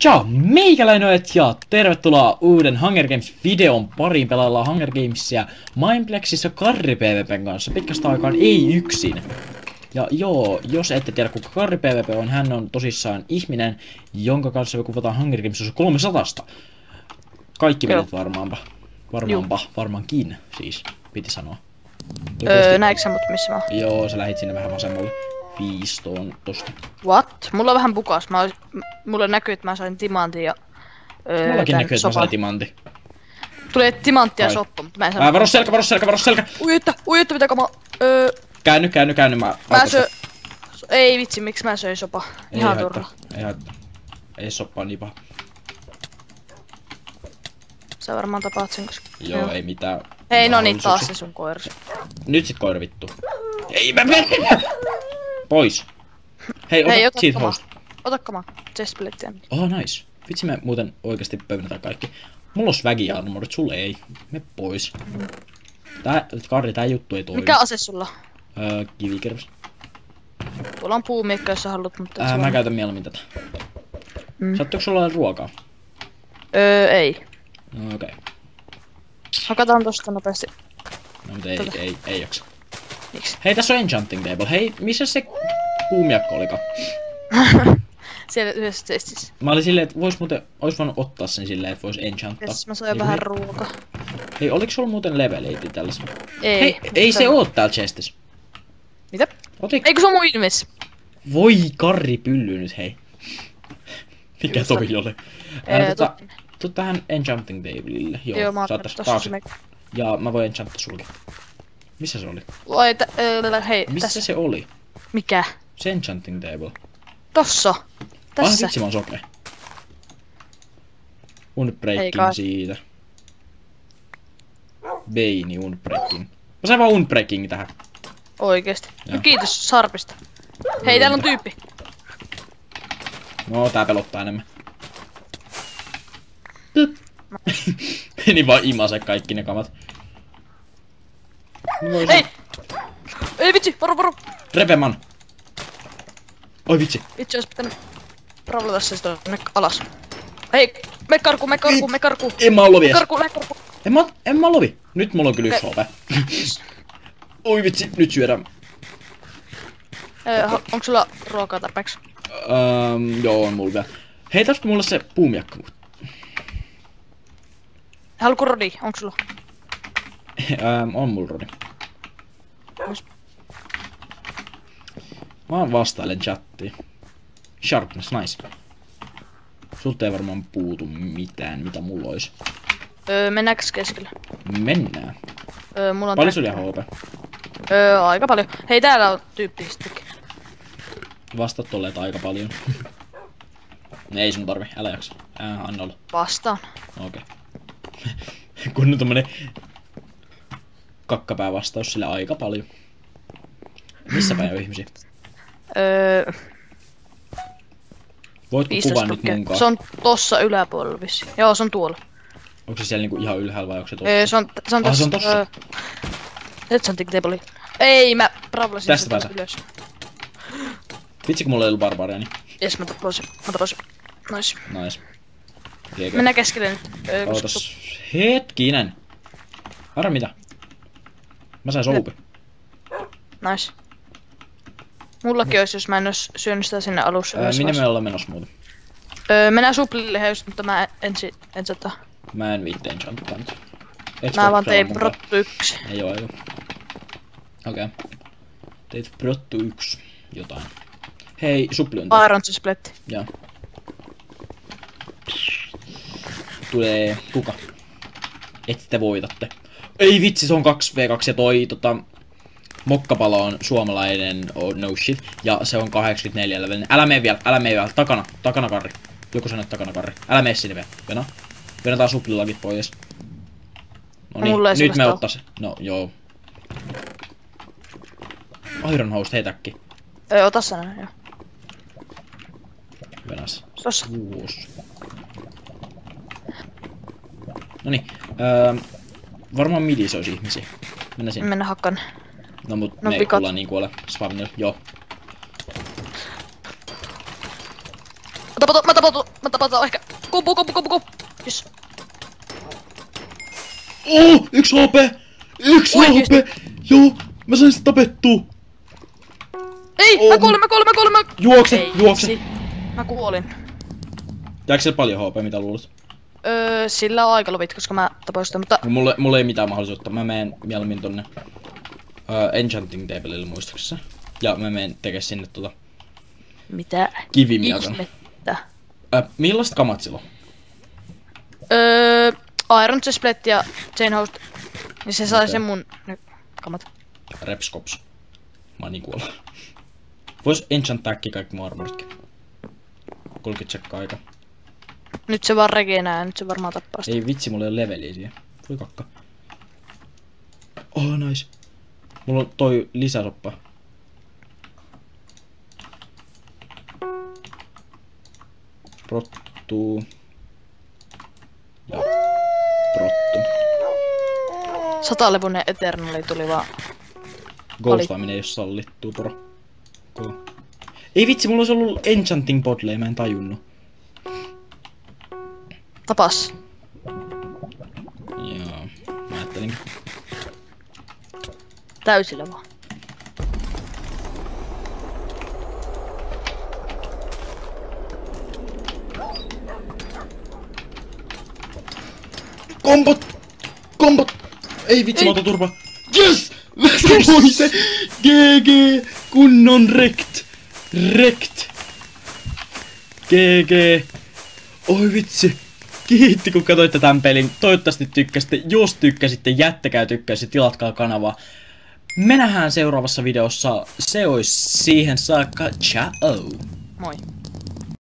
Ciao, meikäläinoet ja tervetuloa uuden Hunger Games-videon pariin. Pelaillaan Hunger Gamesia Mindplexissa Karri PvPn kanssa. Pitkästä aikaan ei yksin. Ja joo, jos ette tiedä kuka Karri PvP on, hän on tosissaan ihminen, jonka kanssa me kuvataan Hunger Games 300. Kaikki menet varmaanpa. Varmaanpa, varmaankin siis, piti sanoa. Öö, näetkö sä mut missä mä? Joo, sä lähit sinne vähän vasemmalle. Viistoon tosta. What? Mulla on vähän bukas. Mä olis, m- mulle näkyy, että mä sain timantin ja... Öö, Mullakin näkyy, että mä sain timantti. Tulee timantti ja soppa, mutta mä en saa... varo selkä, varo selkä, varo selkä! Ujutta, ujutta, mitä mä... Öö, Käänny, käänny, käänny, mä... mä syö... Ei vitsi, miksi mä söin sopa? Ei Ihan haittaa, turha. Ei haittaa. Ei soppaa niin paha. Sä varmaan tapaat sen, koska... Joo, Joo. ei mitään. Ei, no niin, taas se sun koiras. Nyt sit koira vittu. Ei mä menen! Pois. Hei, ota Hei, ota siitä host. Ota kamaa. Chestplatea. Oh, nice. Vitsi me muuten oikeesti pöynätään kaikki. Mulla on swaggy armorit, sulle ei. Me pois. Tää, Karri, tää juttu ei toimi. Mikä ase sulla? Öö, kivikirves. Tuolla on puumiekka, jos sä haluat, mutta... Se mä käytän mieluummin tätä. Mm. Sattuuko sulla ruokaa? Öö, ei. No, okei. Okay. Hakataan tosta nopeasti. No, mutta ei, Tota. ei, ei jaksa. Miksi? Hei, tässä on enchanting table. Hei, missä se puumiakko olikaan? Siellä yhdessä testissä. Mä olin silleen, että vois muuten, ois voinut ottaa sen silleen, että vois enchanttaa. Jes, mä sain Niin, vähän hei- ruokaa. Hei, oliks sulla muuten leveleiti tällaisen? Ei. Hei, ei se oo täällä chestissä. Mitä? Otik... Eikö se on mun ilmeessä? Voi karri pylly nyt, hei. Mikä Just toi oli? Ää, tota, tot- tuu tähän enchanting tableille. Joo, Joo, mä oon me... Ja mä voin enchanttaa sulki. Missä se oli? Oi, tä, öö, hei, Missä tässä. se oli? Mikä? Se enchanting table. Tossa. Ah, Tässä. vitsi mä oon sokea. Unbreaking kai. siitä. Beini unbreaking. Mä sain vaan unbreaking tähän. Oikeesti. No kiitos sarpista. Hei, täällä on tyyppi. No, tää pelottaa enemmän. Meni vaan imase kaikki ne kamat. Niin voi Hei! Ei vitsi, varo varo. Repeman. Oi vitsi. Vitsi, olisi pitänyt ravlata se tonne alas. Hei, me karku, me karku, me karku. En mä oo lovi. Karku, me karku. En mä, en mä lovi. Nyt mulla on kyllä yksi HP. Oi vitsi, nyt syödään. Öö, onko sulla ruokaa tarpeeksi? Um, joo, on mulla vielä. Hei, tästä mulla se puumiakka. Haluatko rodi? Onko sulla? um, on mulla rodi. Ois- Mä vaan vastailen chattiin. Sharpness, nice. Sulta ei varmaan puutu mitään, mitä mulla ois. Öö, mennäänkö keskelle? Mennään. Öö, mulla on Paljon sulla HP? Öö, aika paljon. Hei, täällä on tyyppi. Vastat tolleet aika paljon. ei sun tarvi, älä jaksa. Ää, anna olla. Vastaan. Okei. Kun on tommonen kakkapää vastaus sille aika paljon. Missä päin on ihmisiä? Öö, Voitko 15 kuvaa nyt munkaan? Se on tossa yläpuolella vissi. Joo, se on tuolla. Onko se siellä niinku ihan ylhäällä vai onko se? Öö, se on, se on Ah, tossa. se on tossa. Öö, Enchanting table. Ei, mä bravlasin Tästä pääsee. ylös. Vitsi kun mulla ei ollut barbariani. Jes, mä tapoisin. Mä tapoisin. Nois. Nice. Liekö? Mennään keskelle nyt. Öö, Ootas. Hetkinen. Arra mitä? Mä sain soupi. Nice. Mullakin olisi, jos mä en ois syönyt sitä sinne alussa. Yhdessä minne me ollaan menossa muuten? Öö, mennään suplille heys, mutta mä en, en sata. Mä en viitte enchanttaa nyt. Mä vaan tein prottu yksi. Ei oo, ei oo. Okei. Okay. Teit prottu yksi jotain. Hei, supli on. Iron split. Joo. Tulee kuka? Ette voitatte. Ei vitsi, se on 2v2 ja toi tota... Mokkapalo on suomalainen oh, no shit. Ja se on 84 levelinen. Älä mene vielä, älä mene vielä. Takana, takana karri. Joku sanoo takana karri. Älä mene sinne vielä. Venä. Venetään suplilakit pois. No niin, ei nyt me oo. ottais. No joo. Iron Host, heitäkki. Öö, ota sana, joo. Venäs. Tossa. Kuusi. Noniin. Öö, varmaan midis olisi ihmisiä. Mennä sinne. Mennä hakkan. No mut No, me ollaan niin kuole Spavnilla. Joo. tapautu, mä tapautu, mä tapautu ehkä. Kumpu, kumpu, kumpu, kumpu. Yes. Oh, yksi HP! Yksi Oikeesti? HP! Joo, mä sain sitä tapettua! Ei, Oh. mä kuolin, mä kuolin, mä kuolin, mä... Juokse, Ei, juokse! vitsi. Mä kuolin. Jääkö siellä paljon HP, mitä luulet? Öö, sillä on aika lovit, koska mä tapoin sitä, mutta... Mulle, mulle ei mitään mahdollisuutta. Mä menen mieluummin tonne uh, Enchanting Tableille muistaakseni. Ja mä menen tekee sinne tota Mitä? kivimiakan. Ihmettä. Uh, millaiset kamat sillä on? Öö, Iron Chestplate ja Chain Host. Niin se sai Okei. sen mun... Nyt, kamat. Repskops. Mä niin kuolla. Vois enchantaakin kaikki mun armoritkin. 30 sekkaa aika. Nyt se vaan regenää nyt se varmaan tappaa sitä. Ei vitsi, mulla ei ole leveliä siihen. Voi kakka. Oh, nice. Mulla on toi lisäsoppa. Rottu. Ja rottu. Satalevunen Eternali tuli vaan. Ghostaaminen ei oo sallittu, bro. Go. Ei vitsi, mulla olisi ollut Enchanting Bodley, mä en tajunnut. Tapas. Joo, mä ajattelin. Täysillä vaan. Kombot! Kombot! Ei vitsi, Ei. mä otan turpa. Yes! Samoin se! GG! Kunnon rekt! Rekt! GG! Oi vitsi! Kiitti kun katsoitte tämän pelin. Toivottavasti tykkäsitte. Jos tykkäsitte, jättäkää tykkäys ja tilatkaa kanavaa. Me nähdään seuraavassa videossa. Se olisi siihen saakka. Ciao! Moi.